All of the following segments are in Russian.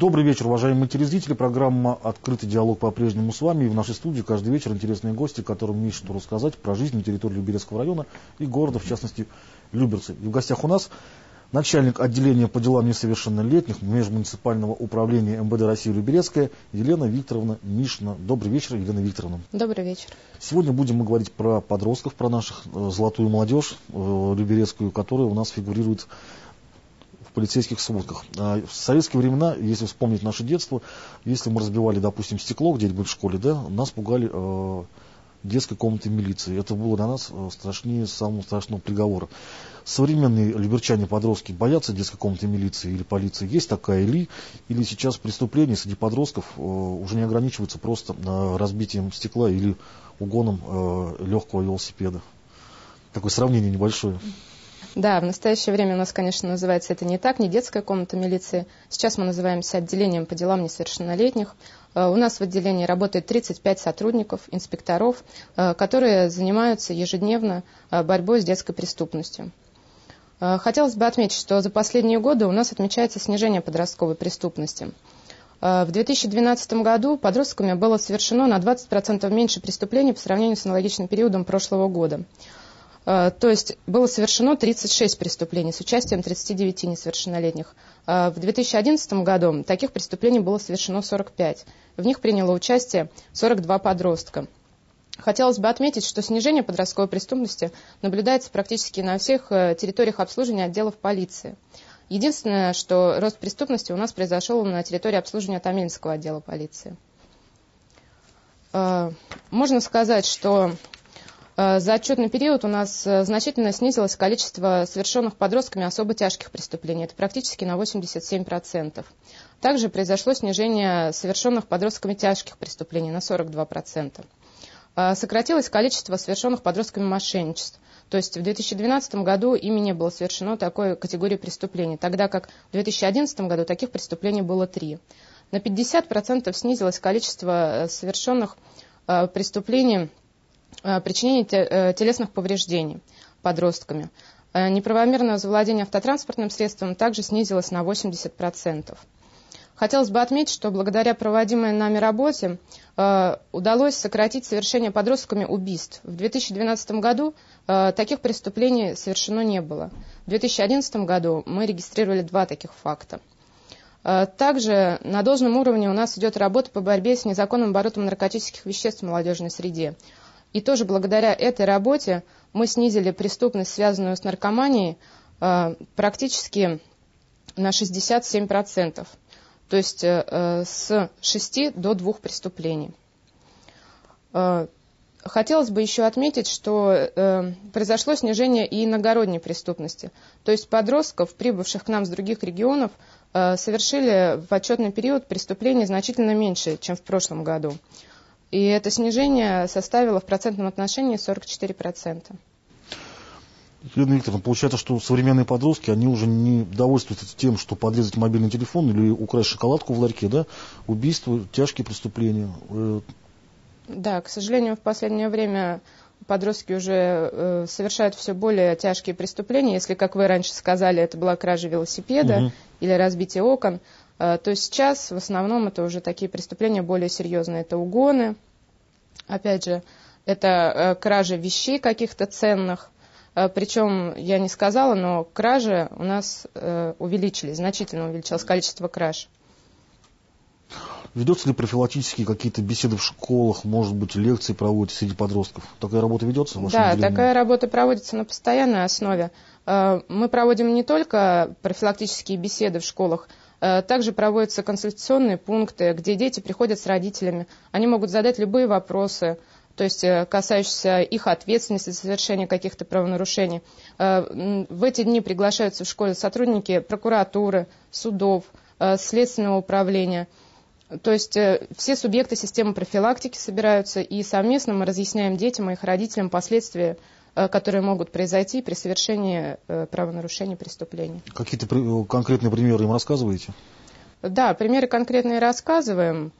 Добрый вечер, уважаемые телезрители. Программа «Открытый диалог» по-прежнему с вами. И в нашей студии каждый вечер интересные гости, которым есть что рассказать про жизнь на территории Люберецкого района и города, в частности, Люберцы. И в гостях у нас начальник отделения по делам несовершеннолетних межмуниципального управления МВД России Люберецкая Елена Викторовна Мишна. Добрый вечер, Елена Викторовна. Добрый вечер. Сегодня будем мы говорить про подростков, про наших э, золотую молодежь э, люберецкую, которая у нас фигурирует в полицейских сводках. А в советские времена, если вспомнить наше детство, если мы разбивали, допустим, стекло где-нибудь в школе, да, нас пугали э, детской комнаты милиции. Это было для нас э, страшнее самого страшного приговора. Современные люберчане-подростки боятся детской комнаты милиции или полиции. Есть такая или, или сейчас преступления среди подростков э, уже не ограничиваются просто э, разбитием стекла или угоном э, легкого велосипеда. Такое сравнение небольшое. Да, в настоящее время у нас, конечно, называется это не так, не детская комната милиции. Сейчас мы называемся отделением по делам несовершеннолетних. Э, у нас в отделении работает 35 сотрудников, инспекторов, э, которые занимаются ежедневно э, борьбой с детской преступностью. Хотелось бы отметить, что за последние годы у нас отмечается снижение подростковой преступности. В 2012 году подростками было совершено на 20% меньше преступлений по сравнению с аналогичным периодом прошлого года. Э, то есть было совершено 36 преступлений с участием 39 несовершеннолетних. Э, в 2011 году таких преступлений было совершено 45. В них приняло участие 42 подростка. Хотелось бы отметить, что снижение подростковой преступности наблюдается практически на всех э, территориях обслуживания отделов полиции. Единственное, что рост преступности у нас произошел на территории обслуживания Томильского отдела полиции. Можно сказать, что за отчетный период у нас э, значительно снизилось количество совершенных подростками особо тяжких преступлений. Это практически на 87%. Также произошло снижение совершенных подростками тяжких преступлений на 42%. Э, сократилось количество совершенных подростками мошенничеств. То есть в 2012 году ими не было совершено такой категории преступлений, тогда как в 2011 году таких преступлений было три. На 50% снизилось количество совершенных преступлений Э, причинение э, телесных повреждений подростками. Э, неправомерное завладение автотранспортным средством также снизилось на 80%. Хотелось бы отметить, что благодаря проводимой нами работе удалось сократить совершение подростками убийств. В 2012 году таких преступлений совершено не было. В 2011 году мы регистрировали два таких факта. Также на должном уровне у нас идет работа по борьбе с незаконным оборотом наркотических веществ в молодежной среде. И тоже благодаря этой работе мы снизили преступность, связанную с наркоманией, э, практически на 67%. То есть э, с 6 до 2 преступлений. Э, хотелось бы еще отметить, что произошло снижение и иногородней преступности. То есть подростков, прибывших к нам с других регионов, совершили в отчетный период преступлений значительно меньше, чем в прошлом году. И это снижение составило в процентном отношении 44%. Елена Викторовна, получается, что современные подростки, они уже не довольствуются тем, что подрезать мобильный телефон или украсть шоколадку в ларьке, да? Убийство, тяжкие преступления. Э, да, к сожалению, в последнее время подростки уже э, совершают все более тяжкие преступления. Если, как вы раньше сказали, это была кража велосипеда угу. или разбитие окон, то сейчас в основном это уже такие преступления более серьезные. Это угоны, опять же, это э, кражи вещей каких-то ценных. Э, Причем, я не сказала, но кражи у нас увеличились, значительно увеличилось количество краж. Ведутся ли профилактические какие-то беседы в школах, может быть, лекции проводятся среди подростков? Такая работа ведется в Да, отделении? такая работа проводится на постоянной основе. Мы проводим не только профилактические беседы в школах, Э, также проводятся консультационные пункты, где дети приходят с родителями. Они могут задать любые вопросы, то есть э, касающиеся их ответственности за совершение каких-то правонарушений. Э, в эти дни приглашаются в школе сотрудники прокуратуры, судов, следственного управления. То есть все субъекты системы профилактики собираются, и совместно мы разъясняем детям и их родителям последствия Э, которые могут произойти при совершении э, правонарушений преступлений. Какие-то конкретные примеры им рассказываете? Да, примеры конкретные рассказываем.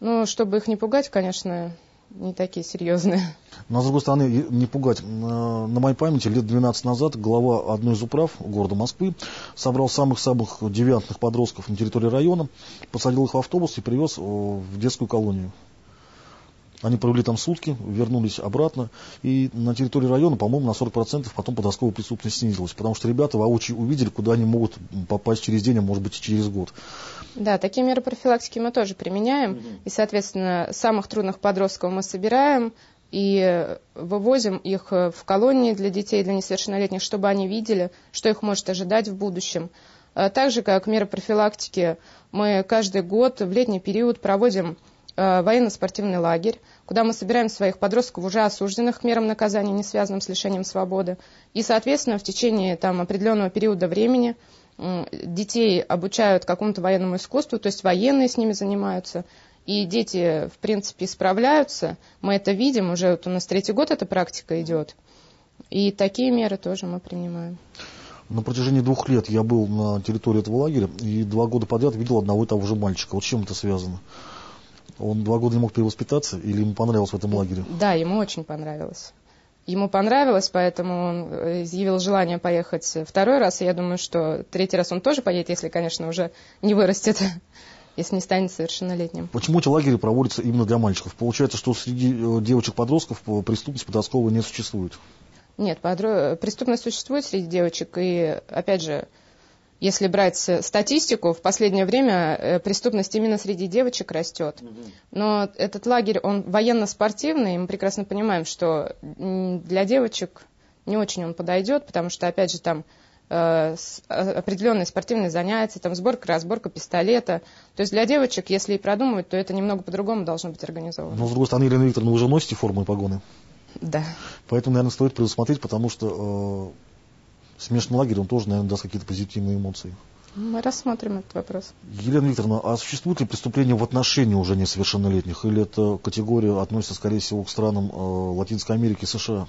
Но чтобы их не пугать, конечно, не такие серьезные. Но, с другой стороны, не пугать. На моей памяти лет 12 назад глава одной из управ города Москвы собрал самых-самых девиантных подростков на территории района, посадил их в автобус и привез в детскую колонию. Они провели там сутки, вернулись обратно. И на территории района, по-моему, на 40% потом подростковая преступность снизилась. Потому что ребята воочию увидели, куда они могут попасть через день, а может быть и через год. Да, такие меры профилактики мы тоже применяем. И, соответственно, самых трудных подростков мы собираем и вывозим их в колонии для детей, для несовершеннолетних, чтобы они видели, что их может ожидать в будущем. А также, как мера профилактики, мы каждый год в летний период проводим Э, военно-спортивный лагерь, куда мы собираем своих подростков, уже осужденных к мерам наказания, не связанным с лишением свободы. И, соответственно, в течение там, определенного периода времени детей обучают какому-то военному искусству, то есть военные с ними занимаются. И дети, в принципе, справляются. Мы это видим, уже вот у нас третий год эта практика идет. И такие меры тоже мы принимаем. На протяжении двух лет я был на территории этого лагеря и два года подряд видел одного и того же мальчика. Вот чем это связано? Он два года не мог перевоспитаться или ему понравилось в этом лагере? Да, ему очень понравилось. Ему понравилось, поэтому он э, изъявил желание поехать второй раз. И я думаю, что третий раз он тоже поедет, если, конечно, уже не вырастет, если не станет совершеннолетним. Почему эти лагеря проводятся именно для мальчиков? Получается, что среди э, девочек-подростков преступность подростковая не существует? Нет, подро... преступность существует среди девочек. И, опять же, если брать статистику, в последнее время э, преступность именно среди девочек растет. Но этот лагерь, он военно-спортивный, и мы прекрасно понимаем, что для девочек не очень он подойдет, потому что, опять же, там э, определенные спортивные занятия, там сборка, разборка пистолета. То есть для девочек, если и продумывать, то это немного по-другому должно быть организовано. Но, с другой стороны, Елена Викторовна, вы уже носите форму и погоны. Да. Поэтому, наверное, стоит предусмотреть, потому что э, смешанный лагерь, он тоже, наверное, даст какие-то позитивные эмоции. Мы рассмотрим этот вопрос. Елена Викторовна, а существует ли преступление в отношении уже несовершеннолетних? Или эта категория относится, скорее всего, к странам э, Латинской Америки и США?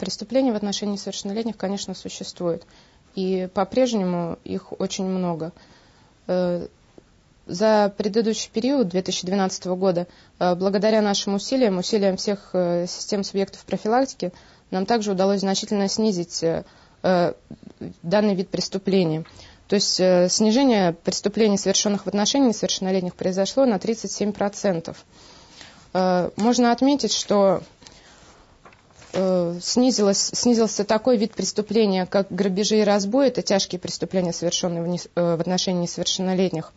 Преступления в отношении несовершеннолетних, конечно, существуют. И по-прежнему их очень много. Э, за предыдущий период 2012 года, э, благодаря нашим усилиям, усилиям всех э, систем субъектов профилактики, нам также удалось значительно снизить э, э, данный вид преступления. То есть э, снижение преступлений, совершенных в отношении несовершеннолетних, произошло на 37%. Можно отметить, что снизилось, снизился такой вид преступления, как грабежи и разбой. Это тяжкие преступления, совершенные в, отношении несовершеннолетних.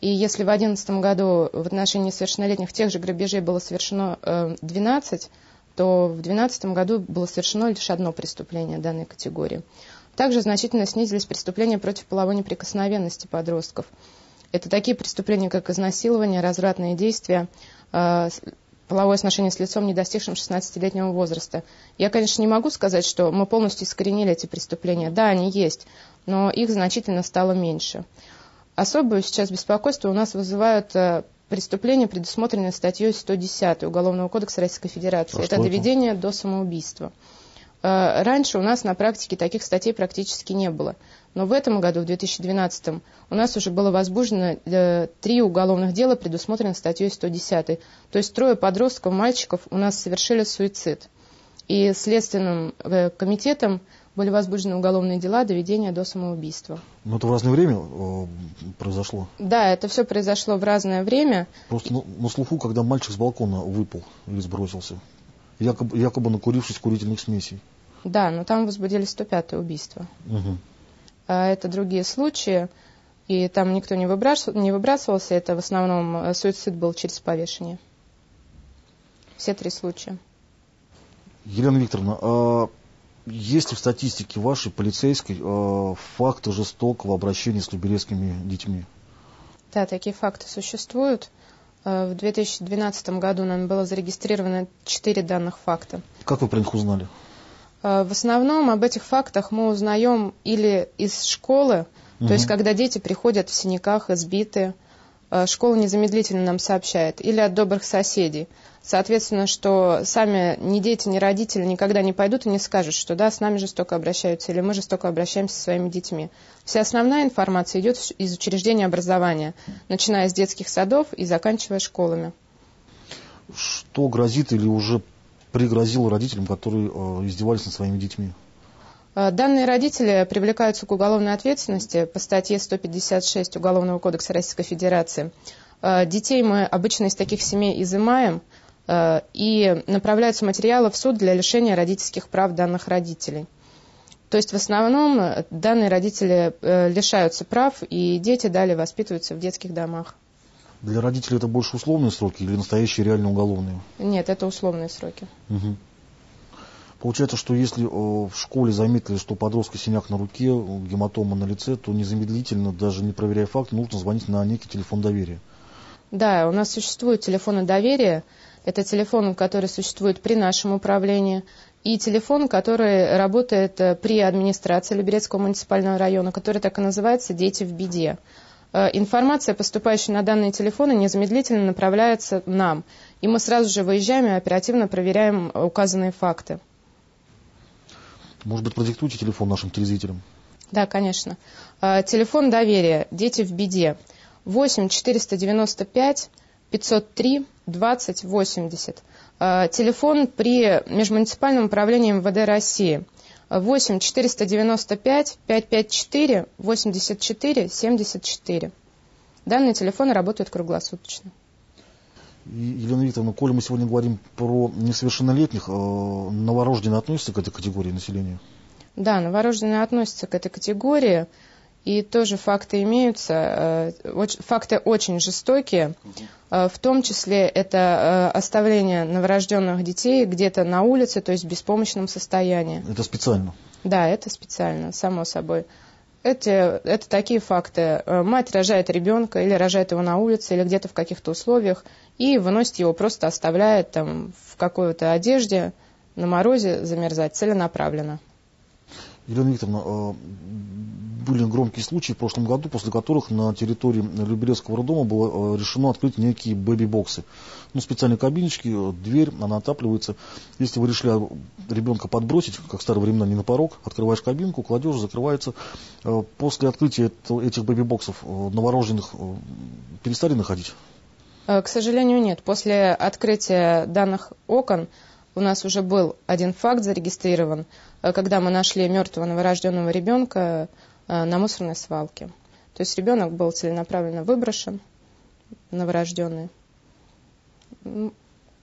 И если в 2011 году в отношении несовершеннолетних тех же грабежей было совершено 12, то в 2012 году было совершено лишь одно преступление данной категории. Также значительно снизились преступления против половой неприкосновенности подростков. Это такие преступления, как изнасилование, развратные действия, э, половое сношение с лицом, не достигшим 16-летнего возраста. Я, конечно, не могу сказать, что мы полностью искоренили эти преступления. Да, они есть, но их значительно стало меньше. Особое сейчас беспокойство у нас вызывают э, преступление, предусмотренное статьей 110 Уголовного кодекса Российской Федерации. А это доведение это? до самоубийства. Э, раньше у нас на практике таких статей практически не было. Но в этом году, в 2012, у нас уже было возбуждено э, три уголовных дела, предусмотренных статьей 110. То есть трое подростков, мальчиков у нас совершили суицид. И Следственным э, комитетом были возбуждены уголовные дела доведения до самоубийства. Но это в разное время э, произошло? Да, это все произошло в разное время. Просто на, на слуху, когда мальчик с балкона выпал или сбросился, якобы, якобы накурившись курительных смесей. Да, но там возбудили 105 убийство. Угу. А это другие случаи, и там никто не, выбрасывался, не выбрасывался, это в основном э, суицид был через повешение. Все три случая. Елена Викторовна, а есть ли в статистике вашей полицейской э, факты жестокого обращения с люберецкими детьми? Да, такие факты существуют. Э, в 2012 году нам было зарегистрировано 4 данных факта. Как вы про них узнали? Э, в основном об этих фактах мы узнаем или из школы, угу. то есть когда дети приходят в синяках, избитые, школа незамедлительно нам сообщает, или от добрых соседей. Соответственно, что сами ни дети, ни родители никогда не пойдут и не скажут, что да, с нами жестоко обращаются, или мы жестоко обращаемся со своими детьми. Вся основная информация идет из учреждения образования, начиная с детских садов и заканчивая школами. Что грозит или уже пригрозило родителям, которые э, издевались над своими детьми? Э, данные родители привлекаются к уголовной ответственности по статье 156 Уголовного кодекса Российской Федерации. Э, детей мы обычно из таких семей изымаем, и направляются материалы в суд для лишения родительских прав данных родителей. То есть в основном данные родители лишаются прав, и дети далее воспитываются в детских домах. Для родителей это больше условные сроки или настоящие реально уголовные? Нет, это условные сроки. Угу. Получается, что если в школе заметили, что подростка синяк на руке, гематома на лице, то незамедлительно, даже не проверяя факт, нужно звонить на некий телефон доверия. Да, у нас существуют телефоны доверия. Это телефон, который существует при нашем управлении, и телефон, который работает э, при администрации Люберецкого муниципального района, который так и называется «Дети в беде». Э, информация, поступающая на данные телефоны, незамедлительно направляется нам. И мы сразу же выезжаем и оперативно проверяем указанные факты. Может быть, продиктуйте телефон нашим телезрителям? Да, конечно. Э, телефон доверия. Дети в беде. 8 495 503 20 80. Телефон при межмуниципальном управлении МВД России. 8 495 554 84 74. Данные телефоны работают круглосуточно. Елена Викторовна, коли мы сегодня говорим про несовершеннолетних, э, новорожденные относятся к этой категории населения? Да, новорожденные относятся к этой категории. И тоже факты имеются. Э, факты очень жестокие. Э, в том числе это оставление новорожденных детей где-то на улице, то есть в беспомощном состоянии. Это специально? Да, это специально, само собой. Это, это такие факты. Мать рожает ребенка или рожает его на улице, или где-то в каких-то условиях, и выносит его, просто оставляет там в какой-то одежде на морозе замерзать целенаправленно. Елена Викторовна, были громкие случаи в прошлом году, после которых на территории Люберецкого роддома было э, решено открыть некие бэби-боксы. Ну, специальные кабиночки, э, дверь, она отапливается. Если вы решили ребенка подбросить, как в старые времена, не на порог, открываешь кабинку, кладешь, закрывается. Э, после открытия этих бэби-боксов новорожденных перестали находить? К сожалению, нет. После открытия данных окон у нас уже был один факт зарегистрирован, когда мы нашли мертвого новорожденного ребенка Э, на мусорной свалке. То есть ребенок был целенаправленно выброшен, новорожденный.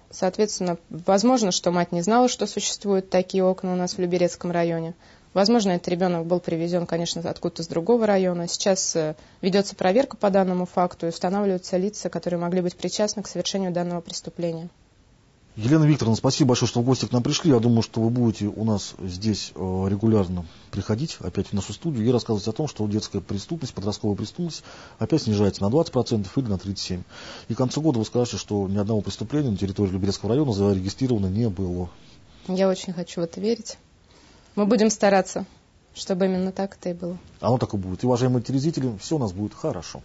Соответственно, возможно, что мать не знала, что существуют такие окна у нас в Люберецком районе. Возможно, этот ребенок был привезен, конечно, откуда-то с другого района. Сейчас э, ведется проверка по данному факту и устанавливаются лица, которые могли быть причастны к совершению данного преступления. Елена Викторовна, спасибо большое, что в гости к нам пришли. Я думаю, что вы будете у нас здесь э, регулярно приходить опять в нашу студию и рассказывать о том, что детская преступность, подростковая преступность опять снижается на 20% или на 37%. И к концу года вы скажете, что ни одного преступления на территории Люберецкого района зарегистрировано не было. Я очень хочу в это верить. Мы будем стараться, чтобы именно так это и было. Оно так и будет. И, уважаемые телезрители, все у нас будет хорошо.